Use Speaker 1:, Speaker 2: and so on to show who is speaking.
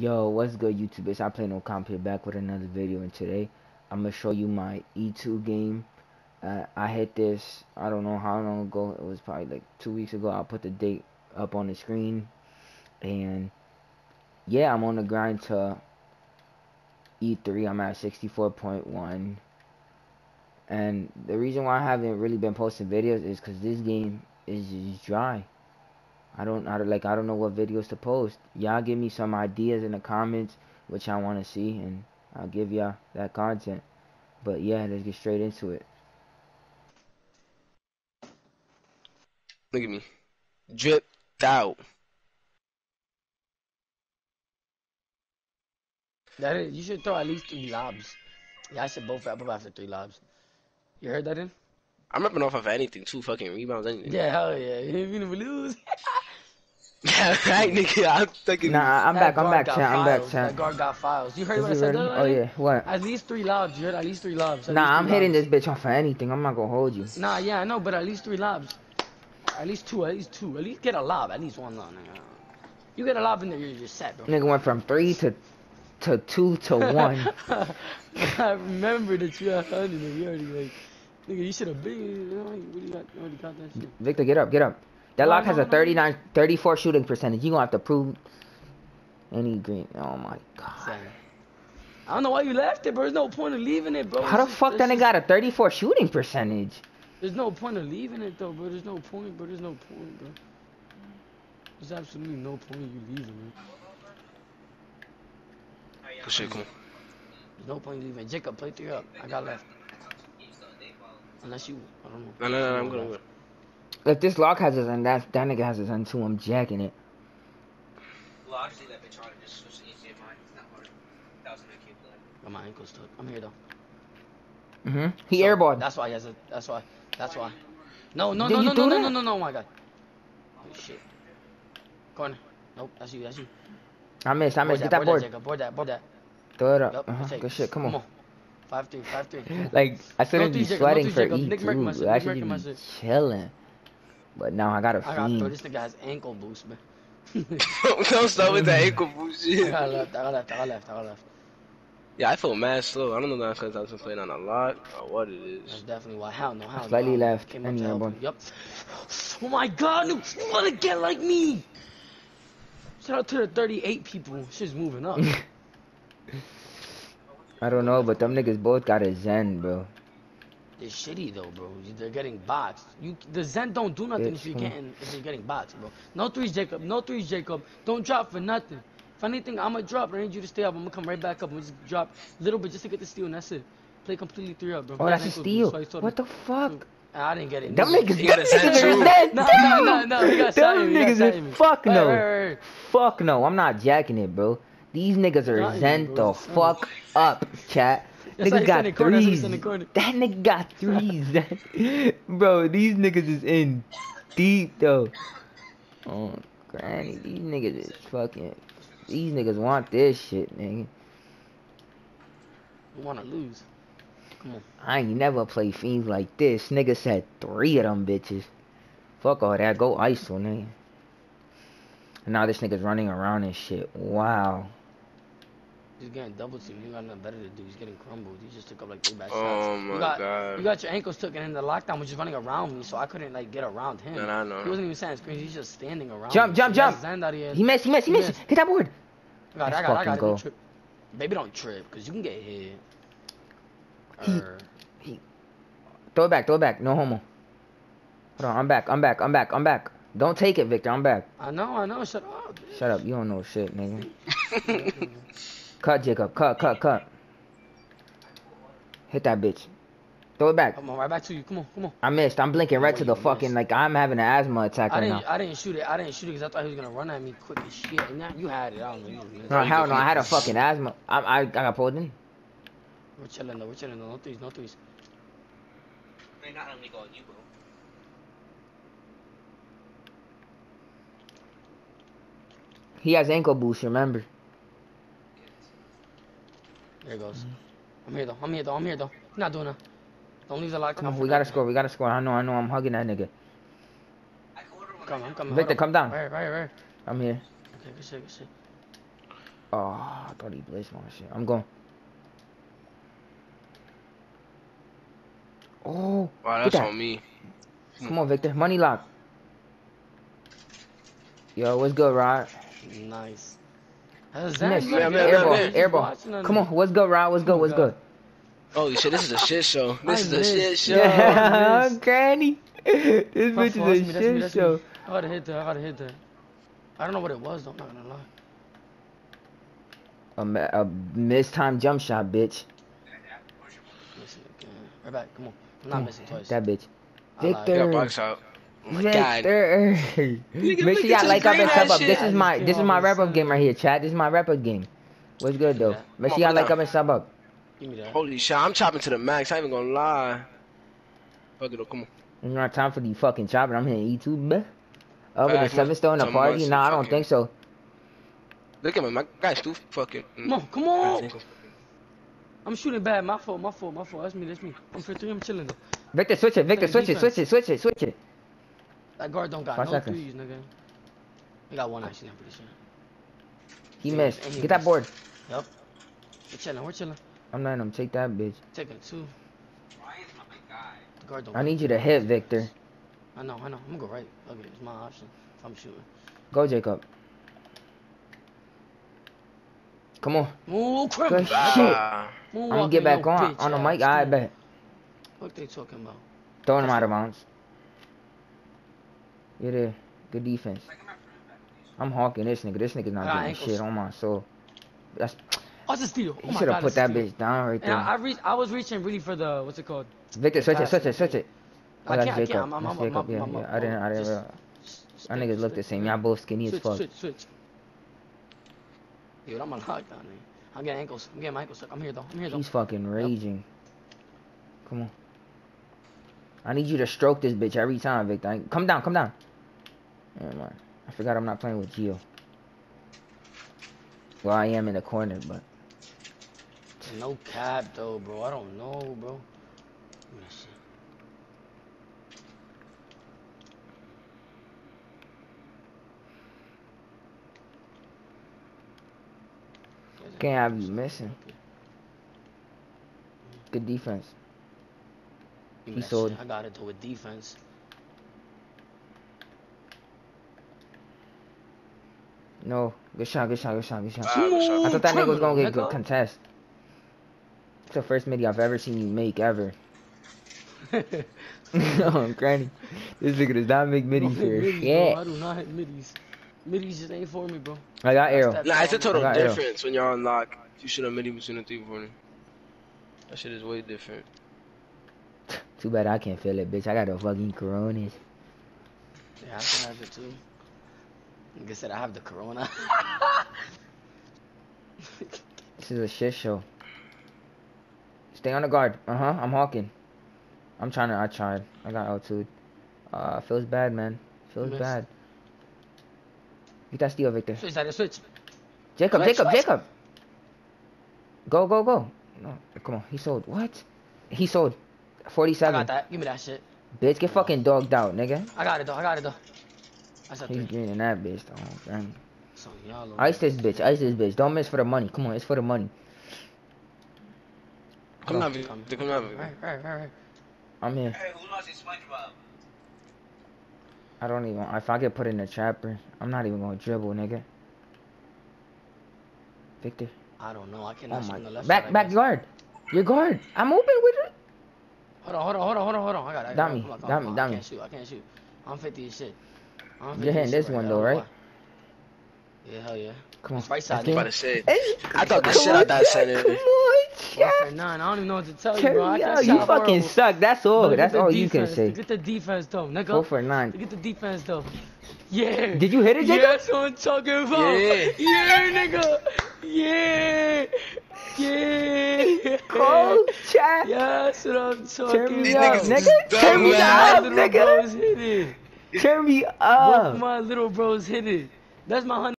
Speaker 1: Yo, what's good YouTube? It's I play no comp here back with another video and today I'm gonna show you my E2 game. Uh, I hit this I don't know how long ago. It was probably like two weeks ago. I'll put the date up on the screen and yeah, I'm on the grind to E3. I'm at 64.1 and the reason why I haven't really been posting videos is because this game is dry. I don't I like I don't know what videos to post. Y'all give me some ideas in the comments which I want to see and I'll give y'all that content. But yeah, let's get straight into it.
Speaker 2: Look at me. Dripped out.
Speaker 3: That is, you should throw at least three lobs. Yeah, I should both up after three lobs. You heard that in?
Speaker 2: I'm ripping off of anything. Two fucking rebounds, anything.
Speaker 3: Yeah, hell yeah. You didn't even lose.
Speaker 2: Yeah, right, nigga. I'm thinking.
Speaker 1: Nah, I'm back. I'm back, champ. I'm back,
Speaker 3: files. That
Speaker 1: champ.
Speaker 3: guard got files. You heard
Speaker 1: Is
Speaker 3: what I said?
Speaker 1: ready?
Speaker 3: though,
Speaker 1: Oh yeah, what?
Speaker 3: At least three lobs. You heard at least three lobs. At
Speaker 1: Nah,
Speaker 3: least
Speaker 1: I'm
Speaker 3: three
Speaker 1: hitting this bitch off for anything. I'm not gonna hold you.
Speaker 3: Nah, yeah, I know, but at least three lobs. At least two. At least two. At least get a lob. At least one lob. nigga. You get a lob in there, you're just set, bro.
Speaker 1: Nigga went from three to to two to one.
Speaker 3: I remember that you had hundred and you already like, nigga, you should have been. You know, you got, you already got that shit.
Speaker 1: Victor, get up, get up. That
Speaker 3: No,
Speaker 1: lock
Speaker 3: no,
Speaker 1: has
Speaker 3: no,
Speaker 1: a
Speaker 3: no.
Speaker 1: 39, 34 shooting percentage. You gonna have to prove any green. Oh my god.
Speaker 3: Same. I don't know why you left it, bro. There's no point of leaving it, bro.
Speaker 1: How the
Speaker 3: It's
Speaker 1: fuck
Speaker 3: it's
Speaker 1: that nigga
Speaker 3: just-
Speaker 1: got a 34 shooting percentage?
Speaker 3: There's no point of leaving it though, bro. There's no point, bro. There's no point, bro. There's absolutely no point you leaving it.
Speaker 2: Good shit, cool.
Speaker 3: There's no point leaving. Jacob, play three up. I got left. Unless you, I don't know.
Speaker 2: No, no, no, I'm good. I'm good.
Speaker 1: If this lock has his and that that nigga has his end too, I'm jacking it.
Speaker 4: Well, obviously that bitch on just switch to HDMI. It's not hard. That was my cable.
Speaker 3: Got my ankles stuck. I'm here though.
Speaker 1: Mhm. He
Speaker 3: So,
Speaker 1: airballed.
Speaker 3: That's why he has a. That's why. That's why. No, no,
Speaker 1: Did
Speaker 3: no, no, no, no, no, no, no, oh my god. Oh shit. Corner. Nope, that's you, that's you.
Speaker 1: I missed. I
Speaker 3: Board
Speaker 1: missed. Get that
Speaker 3: board
Speaker 1: board.
Speaker 3: Jacob. Board that, board that.
Speaker 1: Throw it up.
Speaker 3: Yup,
Speaker 1: Uh-huh. Good shit. Come on.
Speaker 3: Five three, five three.
Speaker 1: Like I shouldn't be sweating for E
Speaker 3: Nick
Speaker 1: two. I should be chilling. But now I got a
Speaker 3: I gotta throw
Speaker 1: fiend.
Speaker 3: this nigga has ankle boost, man.
Speaker 2: Don't start with that ankle
Speaker 3: I got left, I got left, I got left, I got left.
Speaker 2: Yeah, I feel mad slow. I don't know that because I've been playing on a lot or what it
Speaker 3: That's definitely why. Hell no, hell no.
Speaker 1: Slightly
Speaker 3: no.
Speaker 1: left,
Speaker 3: Came up
Speaker 1: and
Speaker 3: to help
Speaker 1: boy.
Speaker 3: Oh my god, no, you wanna get like me? Shout out to the 38 people. Shit's moving up.
Speaker 1: I don't know, but them niggas both got a Zen, bro.
Speaker 3: They're shitty though, bro. They're getting boxed. You, the Zen don't do nothing if you're getting, if you're getting boxed, bro. No threes, Jacob. No threes, Jacob. Don't drop for nothing. If anything, I'ma drop. I need you to stay up. I'm gonna come right back up and just drop a little bit just to get the steal, and that's it. Play completely three up, bro.
Speaker 1: Oh, that's a steal.
Speaker 3: so
Speaker 1: What the fuck?
Speaker 3: I didn't get it.
Speaker 1: Them niggas,
Speaker 2: got
Speaker 1: them niggas are Zen.
Speaker 3: No, no, no, no. He got shot
Speaker 1: Them
Speaker 3: at me, he got
Speaker 1: niggas is
Speaker 3: at
Speaker 1: fuck no. Fuck no. I'm not jacking it, bro. These niggas are
Speaker 3: Not
Speaker 1: Zen the
Speaker 3: It's funny.
Speaker 1: fuck up, chat.
Speaker 3: That's how
Speaker 1: Niggas got
Speaker 3: stand in corner, that's how you
Speaker 1: threes.
Speaker 3: corner.
Speaker 1: That nigga got threes. bro, these niggas is in deep though. Oh, granny, these niggas is fucking. These niggas want this shit, nigga.
Speaker 3: You wanna lose? Come on.
Speaker 1: I ain't never played fiends like this. Nigga said three of them bitches. Fuck all that. Go ISO, nigga. And now this nigga's running around and shit. Wow.
Speaker 3: He's getting double teamed. You got nothing better to do. He's getting crumbled. He just took up like three bad oh shots.
Speaker 2: Oh
Speaker 3: you
Speaker 2: my
Speaker 3: got,
Speaker 2: god.
Speaker 3: You got your ankles took, and then the lockdown, was just running around me, so I couldn't like get around him.
Speaker 2: No, no, know.
Speaker 3: He wasn't even saying screens. He's just standing around.
Speaker 1: Jump,
Speaker 3: me.
Speaker 1: jump,
Speaker 3: He has
Speaker 1: jump.
Speaker 3: Zen out here.
Speaker 1: He missed, he missed, he
Speaker 3: He
Speaker 1: missed.
Speaker 3: missed.
Speaker 1: Get that board.
Speaker 3: I got, I got, I got. it.
Speaker 1: go.
Speaker 3: Don't trip. Baby, don't trip, cause you can get hit.
Speaker 1: He-
Speaker 3: Err.
Speaker 1: Throw it back, throw it back. No homo. Hold on, I'm back, I'm back, I'm back, I'm back. Don't take it, Victor. I'm back.
Speaker 3: I know, I know. Shut up. bitch.
Speaker 1: Shut up. You don't know shit, nigga. Cut, Jacob. Cut, cut, cut. Hit that bitch. Throw it back.
Speaker 3: Come on, right back to you. Come on, come on.
Speaker 1: I missed. I'm blinking right
Speaker 3: Oh,
Speaker 1: to the fucking
Speaker 3: missed.
Speaker 1: like I'm having an asthma attack
Speaker 3: I
Speaker 1: right
Speaker 3: didn't,
Speaker 1: now.
Speaker 3: I didn't shoot it. I didn't shoot it because I thought he was gonna run at me quick as shit. And now you had it. I don't know. You missed.
Speaker 1: No, hell no. I had a fucking asthma. I I, I got pulled in.
Speaker 3: We're chilling though. We're chilling though. No threes. No threes.
Speaker 4: I mean, not only go you, bro.
Speaker 1: He has ankle boost. Remember.
Speaker 3: There it goes.
Speaker 1: Mm-hmm.
Speaker 3: I'm here though. I'm here though. I'm here though. He's not doing that. Don't leave the lock.
Speaker 1: Come on, we gotta score. We gotta score. I know. I know. I'm hugging that nigga.
Speaker 4: I can order one.
Speaker 3: Come, I'm coming.
Speaker 1: Victor, come down.
Speaker 3: Right, right, right.
Speaker 1: I'm here.
Speaker 3: Okay, good shit, good shit.
Speaker 1: Oh, I thought he blitzed my shit. I'm going. Oh,
Speaker 2: Wow,
Speaker 1: Get
Speaker 2: that's
Speaker 1: that.
Speaker 2: on me.
Speaker 1: come on, Victor. Money lock. Yo, what's good, Rod?
Speaker 3: Nice. That's
Speaker 1: Miss.
Speaker 3: that.
Speaker 2: Man, man,
Speaker 1: Airball,
Speaker 2: man, man.
Speaker 1: airball. Come on, what's good, Rod? What's good? What's good?
Speaker 2: Oh, Holy shit, this is a shit show. This
Speaker 3: I
Speaker 2: is a shit show.
Speaker 1: Yeah. Granny. This bitch is a
Speaker 3: me, that's me,
Speaker 1: shit
Speaker 3: that's
Speaker 1: show.
Speaker 3: me. I gotta hit that. I gotta hit that. I don't know what it was though. I'm not gonna lie.
Speaker 1: A, ma- a mistimed jump shot, bitch.
Speaker 3: Missing again. Right back. Come on. I'm not
Speaker 1: Come
Speaker 3: missing
Speaker 1: on,
Speaker 3: twice.
Speaker 1: That bitch.
Speaker 3: I lied.
Speaker 2: I got
Speaker 1: Victor.
Speaker 2: box out. Oh my god.
Speaker 1: Victor.
Speaker 2: Nigga,
Speaker 1: Make sure y'all like
Speaker 2: this
Speaker 1: up and sub
Speaker 2: ass
Speaker 1: up. This is my this is my
Speaker 3: the
Speaker 1: wrap up game right here, chat. This is my wrap up game. What's good though?
Speaker 3: Yeah.
Speaker 1: Make sure y'all like
Speaker 2: put
Speaker 1: up and sub up.
Speaker 3: Give me that.
Speaker 2: Holy shit, I'm chopping to the max. I ain't even gonna lie. Fuck it, though, come on.
Speaker 1: Ain't got time for the fucking chopping. I'm hitting E2, bruh. Other than
Speaker 2: Facts,
Speaker 1: seven still in the party? Nah, I don't think so.
Speaker 2: Look at me, my guy's too fucking. Mm.
Speaker 3: Come on. Come on. I'm shooting bad. My fault. My fault. My fault. That's me. That's me. I'm for three. I'm chilling though.
Speaker 1: Victor, switch it. Victor, switch it. Switch it. Switch it. Switch it.
Speaker 3: That guard don't got
Speaker 1: Five
Speaker 3: no
Speaker 1: seconds.
Speaker 3: threes, nigga. He got one actually. I'm pretty sure.
Speaker 1: He
Speaker 3: Yeah,
Speaker 1: missed.
Speaker 3: he
Speaker 1: Get that board.
Speaker 3: Yep. We're chilling. We're chilling.
Speaker 1: I'm letting him take that bitch.
Speaker 3: Taking two.
Speaker 4: Ryan's my guy.
Speaker 3: The guard don't.
Speaker 1: I need you to hit Victor.
Speaker 3: I know. I know. I'm gonna go right. Okay, it's my option. If I'm shooting.
Speaker 1: Go, Jacob. Come on.
Speaker 3: Move, crap.
Speaker 1: Good shit.
Speaker 2: Ah,
Speaker 1: I'm gonna get back on on the mic. I bet.
Speaker 3: What they talking about?
Speaker 1: Throwing him out of bounds. You're there. Good defense.
Speaker 4: I'm not friends back with these.
Speaker 1: I'm hawking this nigga. This nigga's not
Speaker 3: Ah,
Speaker 1: getting shit on my soul. That's
Speaker 3: Oh, it's a steal. Oh
Speaker 1: you should have put that
Speaker 3: steal.
Speaker 1: bitch down right
Speaker 3: And I, I
Speaker 1: there.
Speaker 3: reached. I was reaching really for the what's it called?
Speaker 1: Victor, switch it, switch
Speaker 3: it.
Speaker 1: it, switch it. Oh,
Speaker 3: I
Speaker 1: that's
Speaker 3: can't. I
Speaker 1: Jacob.
Speaker 3: can't. I'm,
Speaker 1: That's
Speaker 3: I'm,
Speaker 1: Jacob.
Speaker 3: I'm,
Speaker 1: Yeah,
Speaker 3: I'm,
Speaker 1: yeah. I didn't, I didn't
Speaker 3: just stick,
Speaker 1: niggas look the same. Y'all both skinny as fuck.
Speaker 3: switch, switch. Dude, I'm on lockdown, man. I'm getting ankles. I'm getting my ankles stuck. I'm here though. I'm here though.
Speaker 1: He's fucking raging. Come on. I need you to stroke this bitch every time, Victor. Come down, come down. Never mind. I forgot I'm not playing with Gio. Well, I am in the corner, but
Speaker 3: No cap though, bro. I don't know, bro. Give me that shit. Where's that?
Speaker 1: can't have you missing. Good defense. He sold.
Speaker 3: I got it though with defense.
Speaker 1: No, good shot, good shot, good shot, good shot.
Speaker 2: Ah, good shot.
Speaker 1: I thought that nigga was gonna get
Speaker 3: Criminal,
Speaker 1: good contest. It's the first midi I've ever seen you make ever.
Speaker 3: nigga.
Speaker 1: no, granny. This nigga does not make midi
Speaker 3: Don't hit
Speaker 1: here.
Speaker 3: bro.
Speaker 1: Yeah.
Speaker 3: I do not hit middies. Middies just ain't for me, bro.
Speaker 1: I got arrow.
Speaker 2: Nah, it's a total
Speaker 1: I got arrow.
Speaker 2: difference when you're on lock. You should have midi between the three pointer. That shit is way different.
Speaker 1: Too bad I can't feel it, bitch. I got the fucking coronas.
Speaker 3: Yeah, I can have it too. Nigga said I have the corona.
Speaker 1: This is a shit show. Stay on the guard. Uh huh. I'm hawking. I'm trying to. I tried. I got altitude. Uh, feels bad, man. Feels
Speaker 3: Missed.
Speaker 1: bad. Get that steal, Victor.
Speaker 3: switch that, switch.
Speaker 1: Jacob,
Speaker 3: Switch,
Speaker 1: Jacob,
Speaker 3: switch.
Speaker 1: Jacob. Go, go, go. No, come on. He sold. What? He sold. 47.
Speaker 3: I
Speaker 1: 47.
Speaker 3: got that. Give me that shit.
Speaker 1: Bitch, get fucking dogged out, nigga.
Speaker 3: I got it though. I got it though. That's a
Speaker 1: He's
Speaker 3: three.
Speaker 1: greening that bitch, though. man.
Speaker 3: So y'all.
Speaker 1: Ice this bitch. Ice this bitch. Don't miss for the money. Come on, it's for the money.
Speaker 2: Come
Speaker 1: Go.
Speaker 2: on, Victor. Come on, Victor.
Speaker 3: Right, right, right, right.
Speaker 1: I'm here.
Speaker 4: Hey, who knows it's SpongeBob?
Speaker 1: I don't even. If I get put in the trapper, I'm not even gonna dribble, nigga. Victor.
Speaker 3: I don't know. I
Speaker 1: Oh
Speaker 3: cannot shoot
Speaker 1: my.
Speaker 3: the left
Speaker 1: Back,
Speaker 3: side,
Speaker 1: back guard. Your guard. I'm open with it.
Speaker 3: Hold on, hold on, hold on, hold on, hold on. I got it. I got
Speaker 1: Dot
Speaker 3: it.
Speaker 1: me,
Speaker 3: Come on, come
Speaker 1: dot
Speaker 3: on,
Speaker 1: me,
Speaker 3: come on.
Speaker 1: dot
Speaker 3: I can't shoot. I can't shoot. I'm 50 as shit. I'm
Speaker 1: You're hitting this
Speaker 3: shit
Speaker 1: one though, right?
Speaker 3: Why? Yeah, hell yeah.
Speaker 1: Come on.
Speaker 3: It's right side,
Speaker 2: I'm about to say.
Speaker 1: Hey,
Speaker 2: I thought the shit
Speaker 1: on,
Speaker 2: out that center.
Speaker 1: Come on,
Speaker 3: One
Speaker 1: chat.
Speaker 3: for nine. I don't even know what to tell you, bro. I can't
Speaker 1: You
Speaker 3: shot
Speaker 1: fucking suck. That's all.
Speaker 3: look
Speaker 1: That's all you can say.
Speaker 3: Look at the defense, though, nigga.
Speaker 1: Go for nine.
Speaker 3: Look at the defense, though. Yeah.
Speaker 1: Did you hit it, Jacob?
Speaker 3: Yeah, that's what I'm talking about.
Speaker 2: Yeah.
Speaker 3: Yeah, nigga. Yeah. Yeah.
Speaker 1: Cold chat.
Speaker 3: Yeah, that's what I'm talking
Speaker 1: Turn me
Speaker 2: These
Speaker 3: about.
Speaker 1: up, nigga.
Speaker 2: is
Speaker 1: Turn me up, nigga.
Speaker 3: Bros hit it.
Speaker 1: Turn me
Speaker 3: Both
Speaker 1: up.
Speaker 3: my little bros hit it. That's my honey.